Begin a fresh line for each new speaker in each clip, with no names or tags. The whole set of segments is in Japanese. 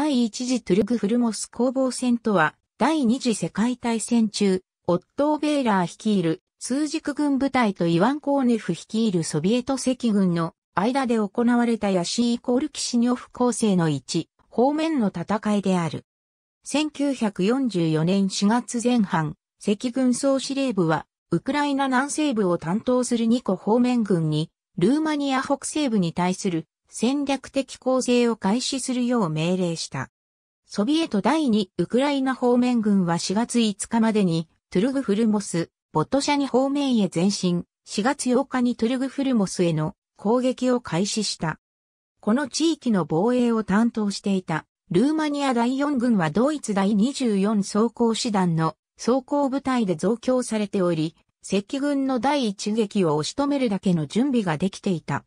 第一次トゥルグフルモス攻防戦とは、第二次世界大戦中、オットー・ベーラー率いる数軸軍部隊とイワン・コーネフ率いるソビエト赤軍の間で行われたヤシーイコールキシニョフ構成の一方面の戦いである。1944年4月前半、赤軍総司令部は、ウクライナ南西部を担当する2個方面軍に、ルーマニア北西部に対する戦略的攻勢を開始するよう命令した。ソビエト第2ウクライナ方面軍は4月5日までにトゥルグフルモス、ボトシャニ方面へ前進、4月8日にトゥルグフルモスへの攻撃を開始した。この地域の防衛を担当していたルーマニア第4軍はドイツ第24装甲師団の装甲部隊で増強されており、赤軍の第一撃を押し止めるだけの準備ができていた。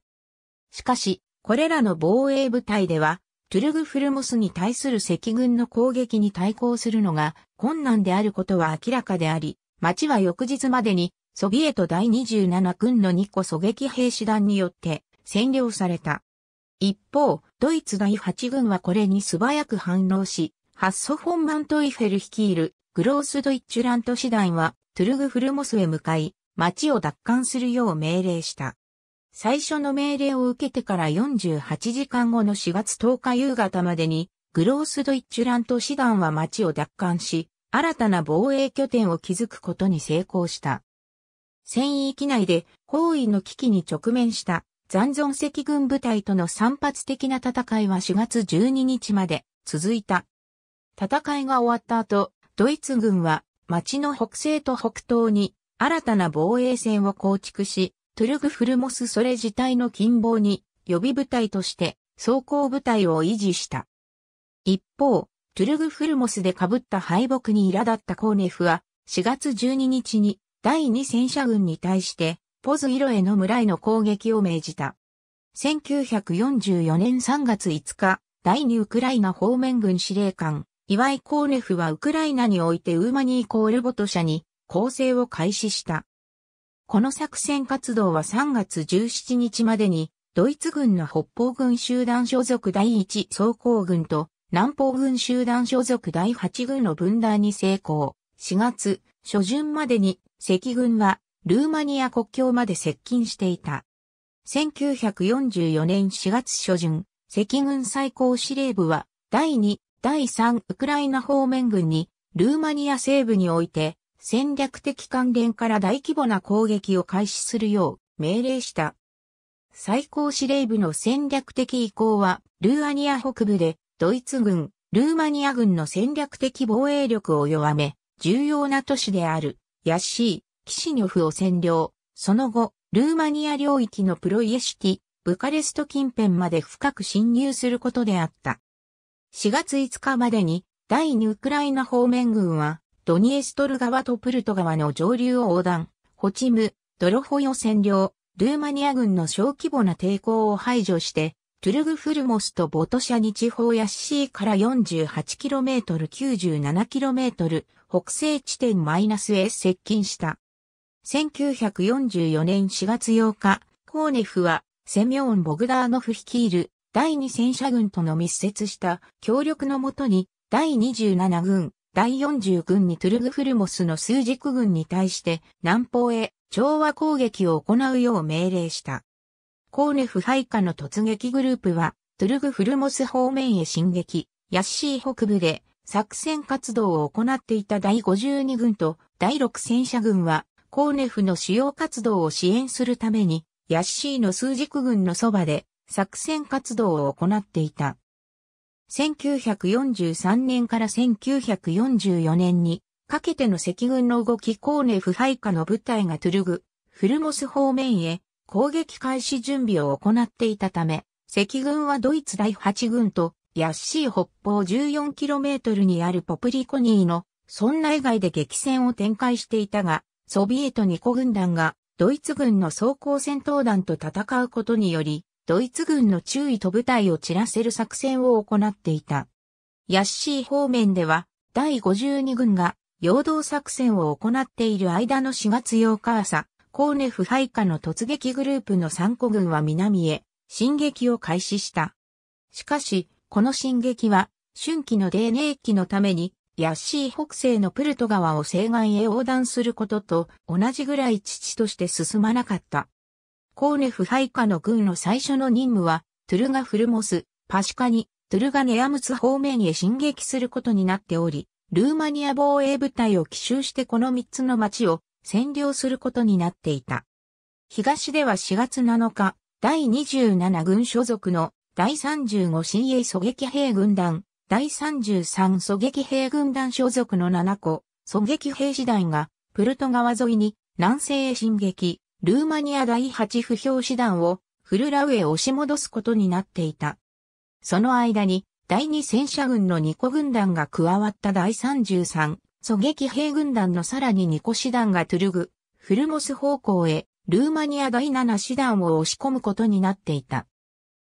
しかし、これらの防衛部隊では、トゥルグフルモスに対する赤軍の攻撃に対抗するのが困難であることは明らかであり、町は翌日までにソビエト第27軍の2個狙撃兵士団によって占領された。一方、ドイツ第8軍はこれに素早く反応し、ハッソフォン・マントイフェル率いるグロースドイッチュラント師団はトゥルグフルモスへ向かい、町を奪還するよう命令した。最初の命令を受けてから48時間後の4月10日夕方までに、グロースドイッチュラント師団は町を奪還し、新たな防衛拠点を築くことに成功した。戦域内で包囲の危機に直面した残存赤軍部隊との散発的な戦いは4月12日まで続いた。戦いが終わった後、ドイツ軍は町の北西と北東に新たな防衛線を構築し、トゥルグフルモスそれ自体の近傍に予備部隊として装甲部隊を維持した。一方、トゥルグフルモスで被った敗北に苛立ったコーネフは4月12日に第二戦車軍に対してポズイロへの村への攻撃を命じた。1944年3月5日、第二ウクライナ方面軍司令官、イワイ・コーネフはウクライナにおいてウーマニーコールボト社に攻勢を開始した。この作戦活動は3月17日までに、ドイツ軍の北方軍集団所属第1装甲軍と南方軍集団所属第8軍の分断に成功。4月初旬までに赤軍はルーマニア国境まで接近していた。1944年4月初旬、赤軍最高司令部は第2、第3ウクライナ方面軍にルーマニア西部において戦略的関連から大規模な攻撃を開始するよう命令した。最高司令部の戦略的移行は、ルーアニア北部でドイツ軍、ルーマニア軍の戦略的防衛力を弱め、重要な都市である、ヤッシー、キシニョフを占領。その後、ルーマニア領域のプロイエシティ、ブカレスト近辺まで深く侵入することであった。4月5日までに、第2ウクライナ方面軍は、ドニエストル川とプルト川の上流を横断、ホチム、ドロホヨ占領、ルーマニア軍の小規模な抵抗を排除して、トゥルグフルモスとボトシャニ地方やシーから 48km、97km、北西地点マイナスへ接近した。1944年4月8日、コーネフはセミョーン・ボグダーノフ率いる第二戦車軍との密接した協力のもとに第27軍、第40軍にトゥルグフルモスの数軸軍に対して南方へ調和攻撃を行うよう命令した。コーネフ配下の突撃グループはトゥルグフルモス方面へ進撃、ヤッシー北部で作戦活動を行っていた第52軍と第6戦車軍はコーネフの主要活動を支援するためにヤッシーの数軸軍のそばで作戦活動を行っていた。1943年から1944年にかけての赤軍の動きコーネフ配下の部隊がトゥルグ、フルモス方面へ攻撃開始準備を行っていたため、赤軍はドイツ第8軍とヤッシー北方 14km にあるポプリコニーの村内外で激戦を展開していたが、ソビエト2個軍団がドイツ軍の装甲戦闘団と戦うことにより、ドイツ軍の注意と部隊を散らせる作戦を行っていた。ヤッシー方面では、第52軍が、陽動作戦を行っている間の4月8日朝、コーネフ配下の突撃グループの3個軍は南へ、進撃を開始した。しかし、この進撃は、春季のデーネー期のために、ヤッシー北西のプルト川を西岸へ横断することと同じぐらい父として進まなかった。コーネフ配下の軍の最初の任務は、トゥルグフルモス、パシカニ、トゥルグネアムツ方面へ進撃することになっており、ルーマニア防衛部隊を奇襲してこの3つの町を占領することになっていた。東では4月7日、第27軍所属の第35親衛狙撃兵軍団、第33狙撃兵軍団所属の7個、狙撃兵師団が、プルト川沿いに南西へ進撃、ルーマニア第8歩兵師団をフルラウへ押し戻すことになっていた。その間に、第2戦車軍の2個軍団が加わった第33狙撃兵軍団のさらに2個師団がトゥルグ、フルモス方向へ、ルーマニア第7師団を押し込むことになっていた。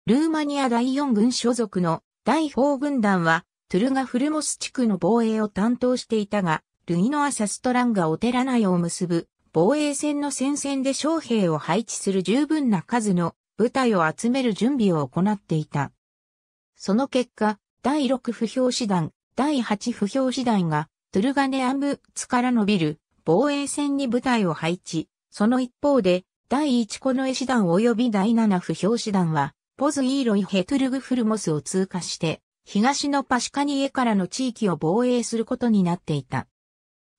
ルーマニア第4軍所属の第4軍団は、トゥルガフルモス地区の防衛を担当していたが、ルイノアサストランがお寺内を結ぶ防衛戦の戦線で将兵を配置する十分な数の部隊を集める準備を行っていた。その結果、第6不評師団、第8不評師団がトゥルガネアムツから伸びる防衛戦に部隊を配置。その一方で、第1コノエ師団及び第7不評師団は、ポズイーロイヘトゥルグフルモスを通過して、東のパシカニエからの地域を防衛することになっていた。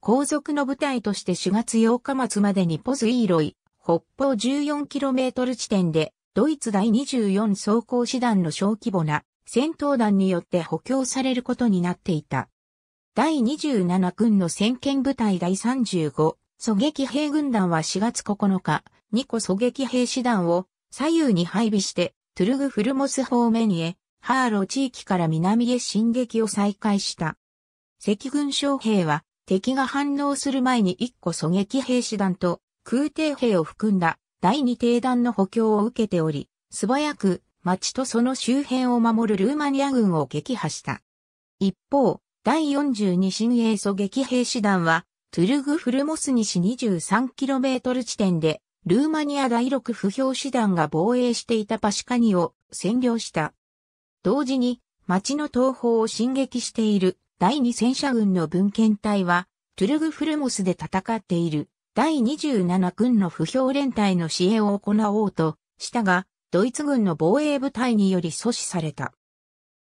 後続の部隊として4月8日末までにポズイーロイ、北方 14km 地点で、ドイツ第24装甲師団の小規模な戦闘団によって補強されることになっていた。第27軍の先見部隊第35狙撃兵軍団は4月9日、2個狙撃兵士団を左右に配備してトゥルグフルモス方面へ、ハーロ地域から南へ進撃を再開した。赤軍将兵は敵が反応する前に一個狙撃兵士団と空挺兵を含んだ第二艇団の補強を受けており、素早く町とその周辺を守るルーマニア軍を撃破した。一方、第42新鋭狙撃兵士団は、トゥルグフルモス西 23km 地点でルーマニア第6不評師団が防衛していたパシカニを占領した。同時に町の東方を進撃している第2戦車軍の文献隊はトゥルグフルモスで戦っている第27軍の不評連隊の支援を行おうとしたが、ドイツ軍の防衛部隊により阻止された。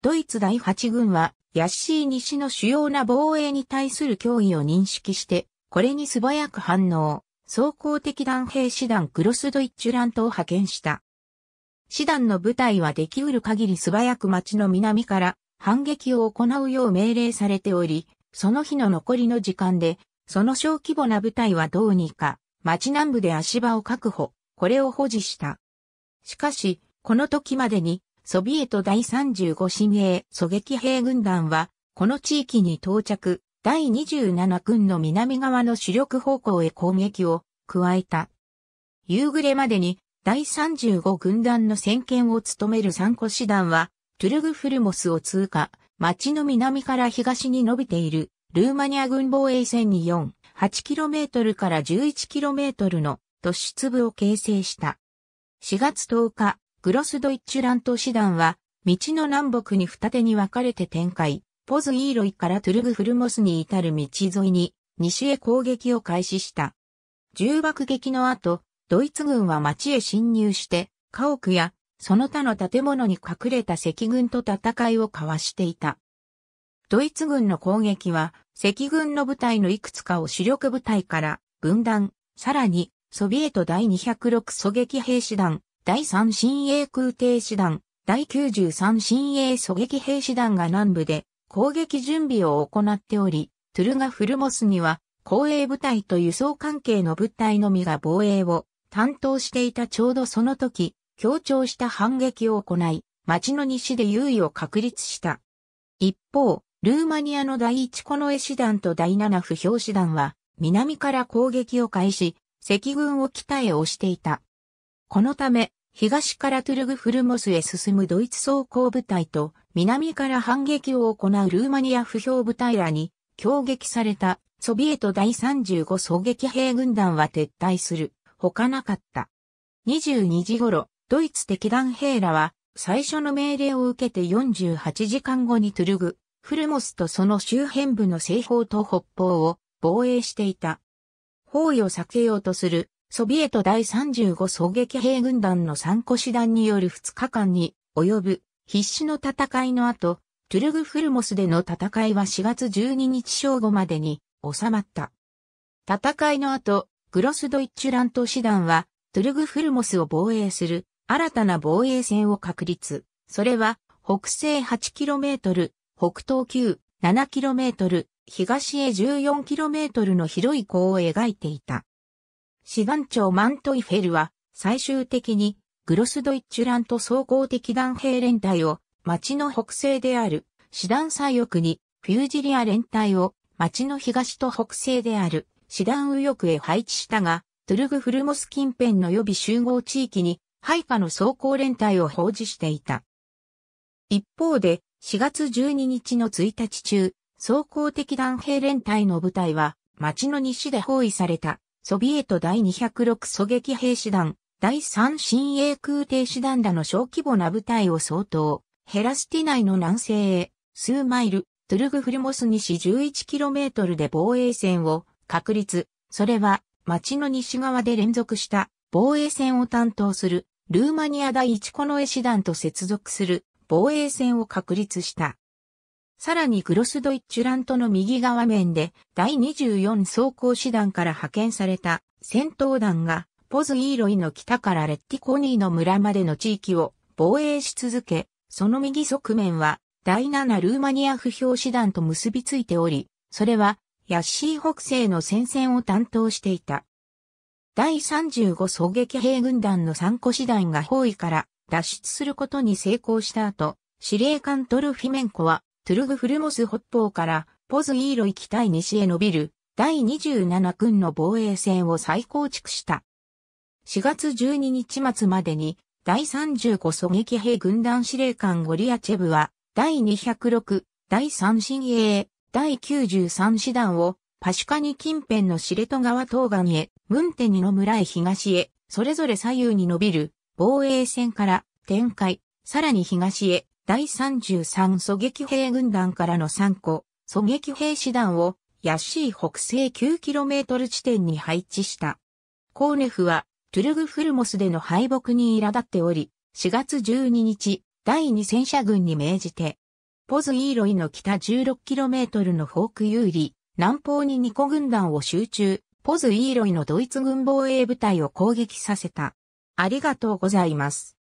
ドイツ第8軍はヤッシー西の主要な防衛に対する脅威を認識して、これに素早く反応。装甲的弾兵師団クロスドイッチュラントを派遣した。師団の部隊はできうる限り素早く町の南から反撃を行うよう命令されており、その日の残りの時間で、その小規模な部隊はどうにか、町南部で足場を確保、これを保持した。しかし、この時までに、ソビエト第35新鋭狙撃兵軍団は、この地域に到着、第27軍の南側の主力方向へ攻撃を加えた。夕暮れまでに第35軍団の先見を務める三個師団は、トゥルグフルモスを通過、町の南から東に伸びているルーマニア軍防衛線に4、8km から 11km の突出部を形成した。4月10日、グロスドイッチュラント師団は、道の南北に二手に分かれて展開、ポズイーロイからトゥルグフルモスに至る道沿いに西へ攻撃を開始した。重爆撃の後、ドイツ軍は町へ侵入して、家屋やその他の建物に隠れた赤軍と戦いを交わしていた。ドイツ軍の攻撃は赤軍の部隊のいくつかを主力部隊から分断、さらにソビエト第206狙撃兵士団、第3新鋭空挺師団、第93新鋭狙撃兵士団が南部で攻撃準備を行っており、トゥルガフルモスには、公営部隊と輸送関係の部隊のみが防衛を担当していたちょうどその時、強調した反撃を行い、町の西で優位を確立した。一方、ルーマニアの第一コノエ師団と第七不評師団は、南から攻撃を開始、赤軍を北へ押していた。このため、東からトゥルグフルモスへ進むドイツ装甲部隊と南から反撃を行うルーマニア不評部隊らに攻撃されたソビエト第35狙撃兵軍団は撤退する。他なかった。22時頃、ドイツ敵団兵らは最初の命令を受けて48時間後にトゥルグ、フルモスとその周辺部の西方と北方を防衛していた。包囲を避けようとするソビエト第35狙撃兵軍団の3個師団による2日間に及ぶ必死の戦いの後、トゥルグフルモスでの戦いは4月12日正午までに収まった。戦いの後、グロスドイッチュラント師団はトゥルグフルモスを防衛する新たな防衛線を確立。それは北西 8km、北東9、7km、東へ 14km の広い港を描いていた。師団長マントイフェルは最終的にグロスドイッチュラント装甲擲弾兵連隊を町の北西である師団左翼にフュージリア連隊を町の東と北西である師団右翼へ配置したが、トゥルグフルモス近辺の予備集合地域に配下の装甲連隊を放置していた。一方で、4月12日の1日中、装甲擲弾兵連隊の部隊は、町の西で包囲された、ソビエト第206狙撃兵師団、第3親衛空挺師団らの小規模な部隊を掃討、ヘラスティ内の南西へ、数マイル、トゥルグフルモス西 11km で防衛線を確立。それは、町の西側で連続した防衛線を担当するルーマニア第一近衛師団と接続する防衛線を確立した。さらにグロスドイッチュラントの右側面で第24装甲師団から派遣された戦闘団がポズイーロイの北からレッティコニーの村までの地域を防衛し続け、その右側面は第7ルーマニア不評師団と結びついており、それはヤッシー北西の戦線を担当していた。第35狙撃兵軍団の3個師団が包囲から脱出することに成功した後、司令官トルフィメンコは、トゥルグフルモス北方からポズイーロイ北対西へ伸びる第27軍の防衛線を再構築した。4月12日末までに第35狙撃兵軍団司令官ゴリアチェブは第206、第3新鋭、第93師団をパシュカニ近辺のシレト川東岸へ、ムンテニの村へ東へ、それぞれ左右に伸びる防衛線から展開、さらに東へ、第33狙撃兵軍団からの3個、狙撃兵士団を、ヤッシー北西 9km 地点に配置した。コーネフは、トゥルグフルモスでの敗北に苛立っており、4月12日、第2戦車軍に命じて、ポズイーロイの北 16km のフォーク有利、南方に2個軍団を集中、ポズイーロイのドイツ軍防衛部隊を攻撃させた。ありがとうございます。